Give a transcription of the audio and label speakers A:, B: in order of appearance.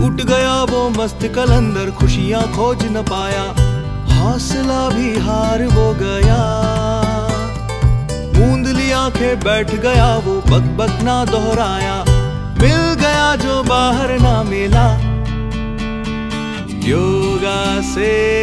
A: टूट गया वो मस्त कलंदर, खुशियाँ खोज न पाया। हौसला भी हार वो गया। मूंदली आँखें, बैठ गया वो बक बक ना दोहराया। मिल गया जो बाहर ना मिला। योगा से